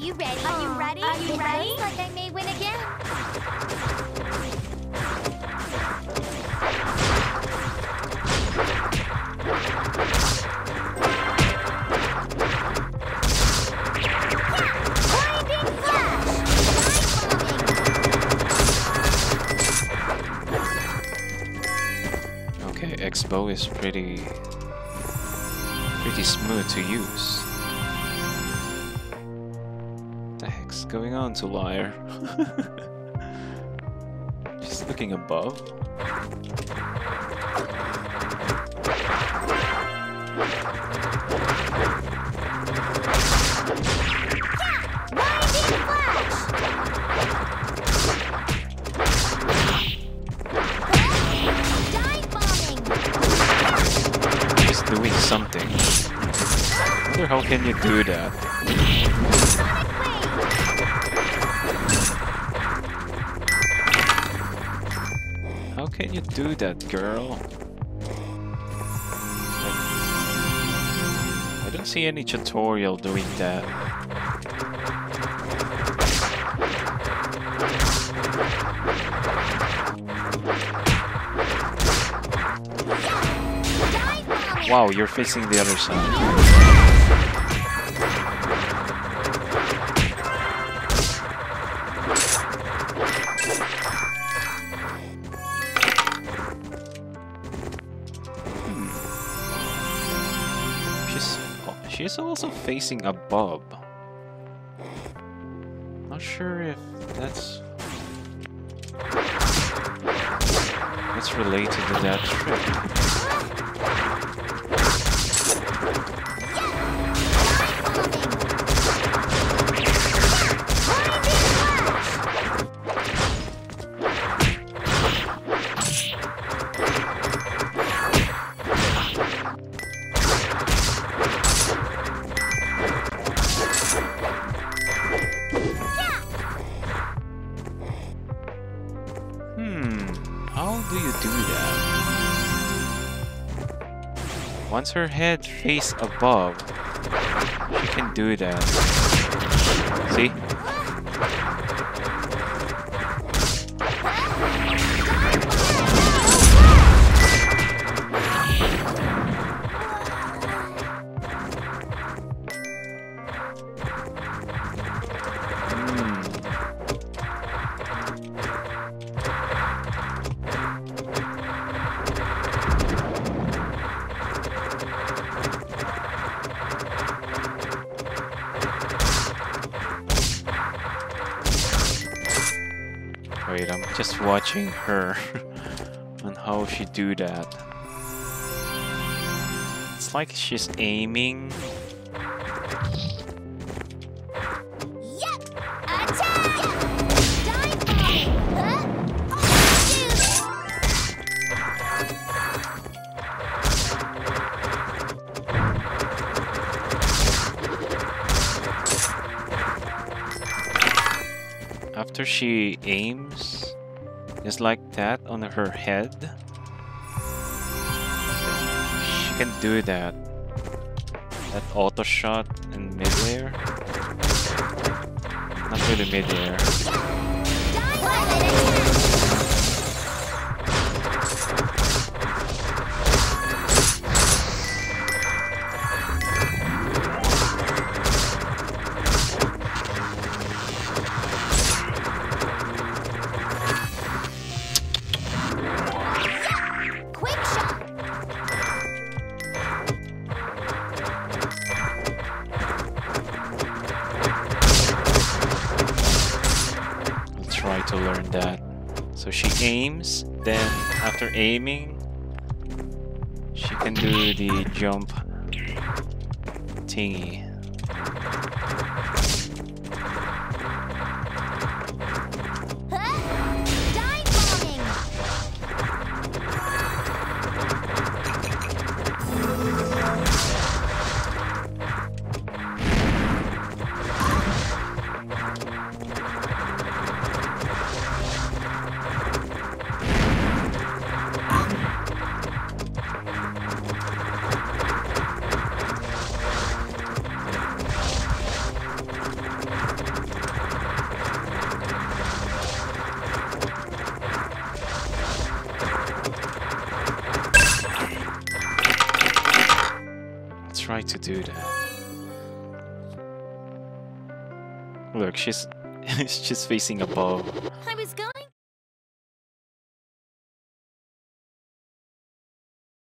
Oh, you ready? Are you ready? Are you It ready? looks like I may win again. Blinding flash! Okay, X-Bow is pretty pretty smooth to use. The heck's going on to Lire? She's looking above. Blinding flash! Dive bombing! She's doing something. Wonder how can you do that? Can you do that, girl? I don't see any tutorial doing that. Wow, you're facing the other side. She's also facing above. Not sure if that's that's related to that trick. Hmm, how do you do that? Once her head face above, she can do that. See? Wait, I'm just watching her and how she do that. It's like she's aiming. After she aims, just like that on her head, she can do that. That auto shot in midair. Not really midair. Learn that. So she aims, then after aiming, she can do the jump thingy. To do that. Look, she's she's facing above. I was going